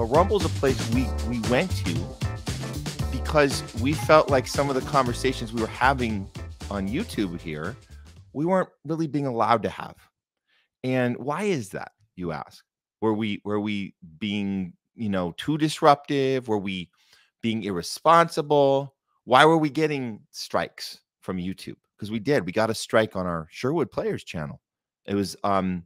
but Rumble's a place we we went to because we felt like some of the conversations we were having on YouTube here, we weren't really being allowed to have. And why is that, you ask? Were we were we being, you know, too disruptive? Were we being irresponsible? Why were we getting strikes from YouTube? Because we did. We got a strike on our Sherwood Players channel. It was um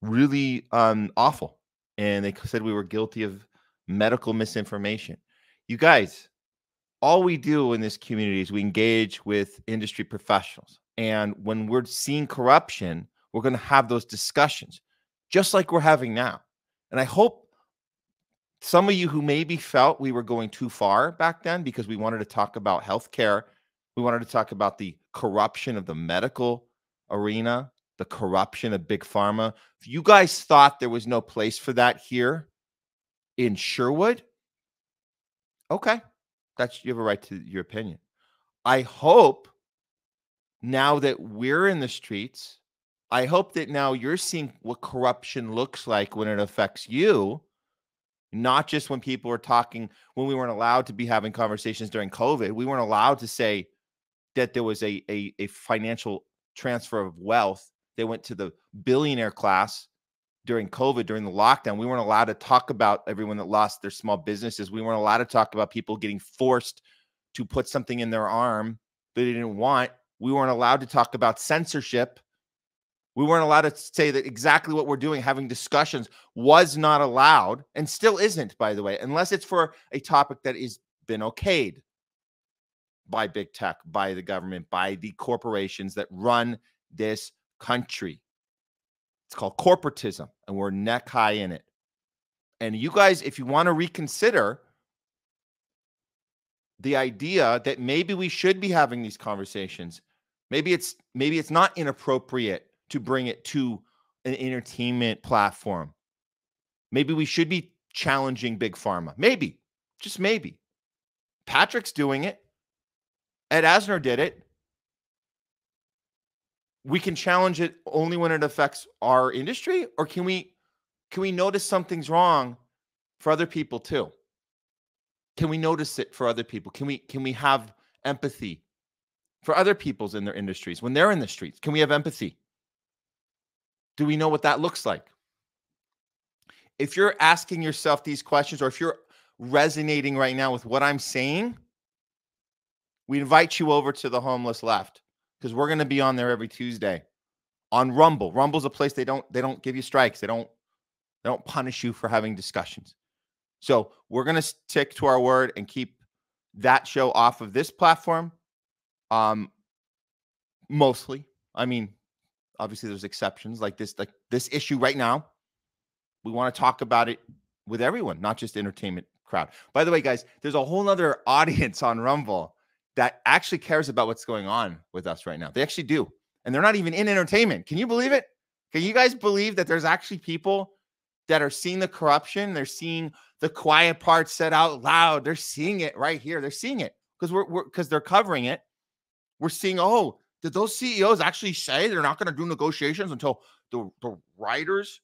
really um awful. And they said we were guilty of medical misinformation. You guys, all we do in this community is we engage with industry professionals. And when we're seeing corruption, we're going to have those discussions, just like we're having now. And I hope some of you who maybe felt we were going too far back then because we wanted to talk about healthcare, we wanted to talk about the corruption of the medical arena, the corruption of big pharma. If you guys thought there was no place for that here, in Sherwood, okay, that's you have a right to your opinion. I hope now that we're in the streets, I hope that now you're seeing what corruption looks like when it affects you, not just when people are talking, when we weren't allowed to be having conversations during COVID. We weren't allowed to say that there was a, a, a financial transfer of wealth. They went to the billionaire class during COVID, during the lockdown, we weren't allowed to talk about everyone that lost their small businesses. We weren't allowed to talk about people getting forced to put something in their arm that they didn't want. We weren't allowed to talk about censorship. We weren't allowed to say that exactly what we're doing, having discussions, was not allowed and still isn't, by the way, unless it's for a topic that has been okayed by big tech, by the government, by the corporations that run this country. It's called corporatism, and we're neck high in it. And you guys, if you want to reconsider the idea that maybe we should be having these conversations, maybe it's maybe it's not inappropriate to bring it to an entertainment platform. Maybe we should be challenging big pharma. Maybe, just maybe. Patrick's doing it. Ed Asner did it we can challenge it only when it affects our industry or can we can we notice something's wrong for other people too? Can we notice it for other people? Can we can we have empathy for other people's in their industries when they're in the streets? Can we have empathy? Do we know what that looks like? If you're asking yourself these questions or if you're resonating right now with what i'm saying we invite you over to the homeless left because we're going to be on there every Tuesday on Rumble. Rumble's a place they don't they don't give you strikes. They don't they don't punish you for having discussions. So we're going to stick to our word and keep that show off of this platform. Um, mostly. I mean, obviously there's exceptions like this like this issue right now. We want to talk about it with everyone, not just entertainment crowd. By the way, guys, there's a whole other audience on Rumble that actually cares about what's going on with us right now. They actually do. And they're not even in entertainment. Can you believe it? Can you guys believe that there's actually people that are seeing the corruption? They're seeing the quiet parts said out loud. They're seeing it right here. They're seeing it because we're because they're covering it. We're seeing, oh, did those CEOs actually say they're not going to do negotiations until the, the writers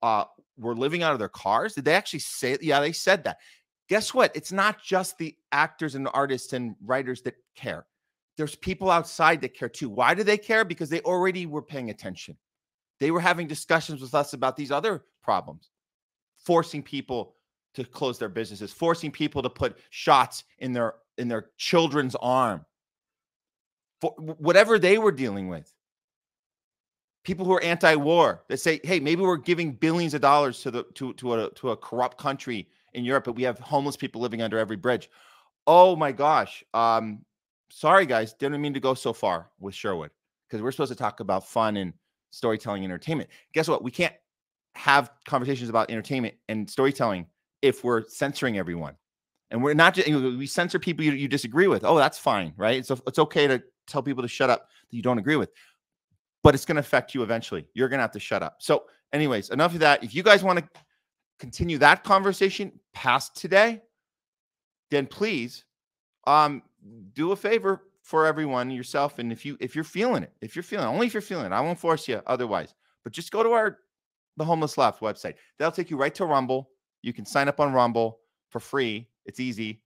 uh, were living out of their cars? Did they actually say? Yeah, they said that guess what? It's not just the actors and artists and writers that care. There's people outside that care too. Why do they care? Because they already were paying attention. They were having discussions with us about these other problems, forcing people to close their businesses, forcing people to put shots in their in their children's arm. For whatever they were dealing with. People who are anti-war that say, "Hey, maybe we're giving billions of dollars to the to to a to a corrupt country in Europe, but we have homeless people living under every bridge. Oh my gosh. Um, sorry guys, didn't mean to go so far with Sherwood because we're supposed to talk about fun and storytelling entertainment. Guess what? We can't have conversations about entertainment and storytelling if we're censoring everyone. And we're not just we censor people you, you disagree with. Oh, that's fine, right? It's it's okay to tell people to shut up that you don't agree with. But it's going to affect you eventually. You're going to have to shut up. So, anyways, enough of that. If you guys want to continue that conversation past today, then please um, do a favor for everyone, yourself, and if you if you're feeling it, if you're feeling only if you're feeling it, I won't force you otherwise. But just go to our the homeless left website. That'll take you right to Rumble. You can sign up on Rumble for free. It's easy.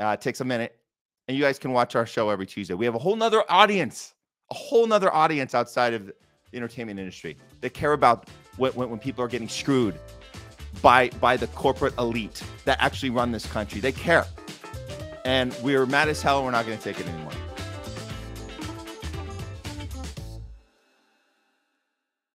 Uh, it takes a minute, and you guys can watch our show every Tuesday. We have a whole nother audience, a whole nother audience outside of the entertainment industry that care about when, when, when people are getting screwed by by the corporate elite that actually run this country. They care. And we're mad as hell. We're not going to take it anymore.